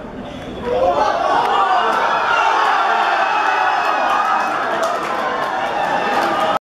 Go!